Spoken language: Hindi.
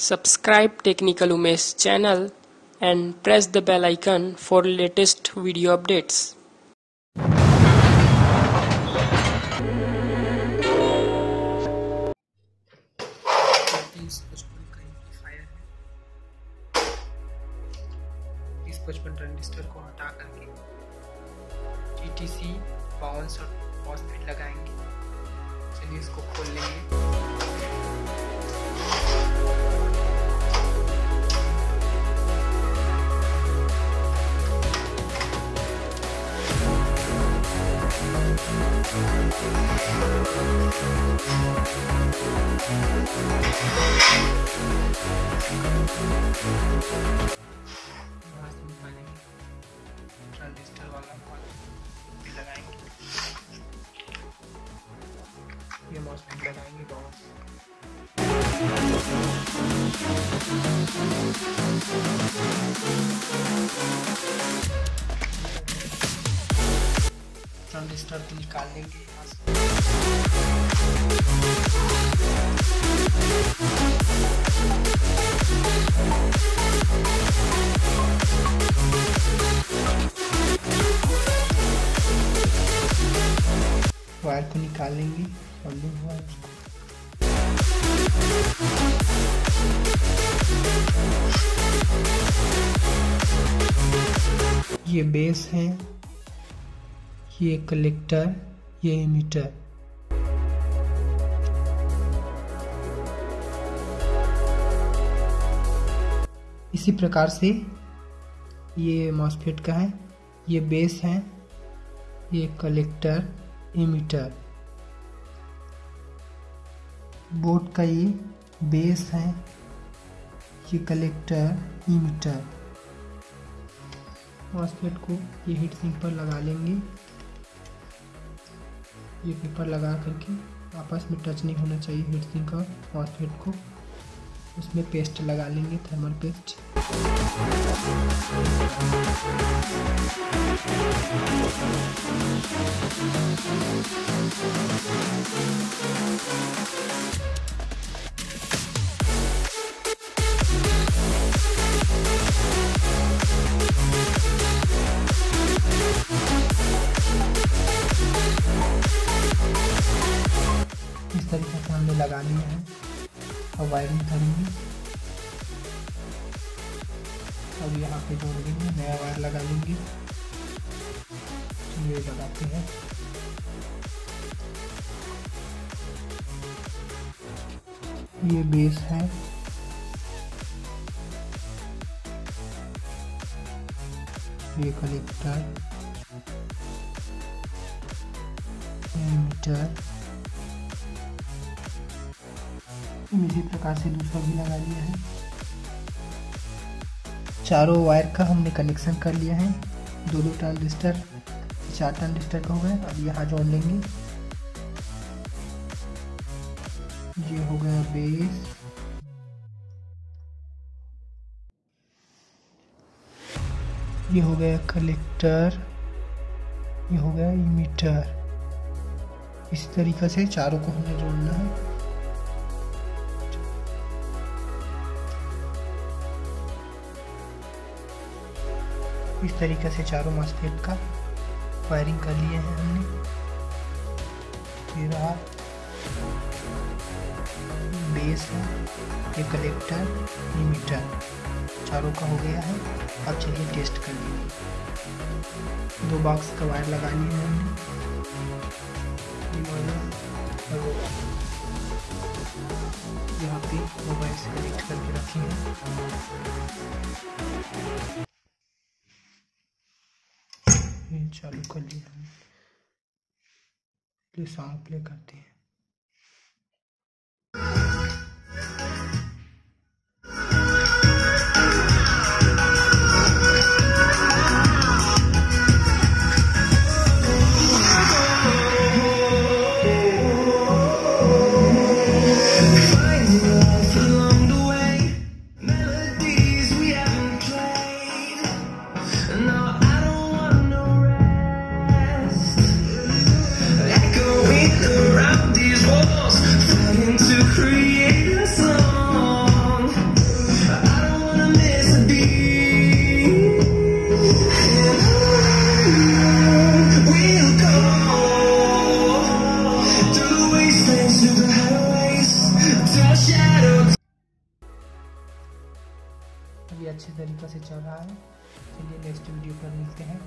Subscribe Technical Umesh channel and press the bell icon for latest video updates. पचपन है ट्रांजिस्टर को हटा करके टी टी सी बावन लगाएँगे चलिए इसको खोल लेंगे ट्रांजिस्टर वाला लगाएँगे ये लगाएँगे ट्रांजिस्टर निकाल लेंगे यहाँ से वायर को निकाल लेंगे सोल्डिंग हुआ है उसको ये बेस है, ये कलेक्टर ये एमीटर इसी प्रकार से ये मॉसफेट का है, ये बेस है, ये कलेक्टर एमीटर बोर्ड का ये बेस है, ये कलेक्टर इमीटर मॉसफेट को ये हीट सिंक पर लगा लेंगे। ये पेपर लगा करके आपस में टच नहीं होना चाहिए हीट सिंक और मॉसफेट को। उसमें पेस्ट लगा लेंगे थर्मल पेस्ट इस तरीके से हमने लगानी है और वायरिंग करेंगे अब यहाँ पे जोड़ देंगे, नया वायर लगा लेंगे चलिए लगाते हैं। ये बेस है। ये कलेक्टर मीटर इसी प्रकार से दूसरा भी लगा लिया है। चारों वायर का हमने कनेक्शन कर लिया है। दो दो ट्रांजिस्टर चार ट्रांजिस्टर हो गया अब यहाँ जोड़ लेंगे। ये हो गया बेस ये हो गया कलेक्टर ये हो गया इमीटर इस तरीके से चारों को हमें जोड़ना है। इस तरीके से चारों मॉसफेट का वायरिंग कर लिए हैं हमने। ये रहा बेस है, ये कलेक्टर ये मीटर चारों का हो गया है। अब चलिए टेस्ट कर लेंगे दो बॉक्स का वायर लगा लिए हैं हमने। यहाँ पे मोबाइल से कनेक्ट करके रखी हैं। चालू कर लिया हमने चलिए सॉन्ग प्ले करते हैं। अच्छे तरीके से चल रहा है। चलिए नेक्स्ट वीडियो पर मिलते हैं।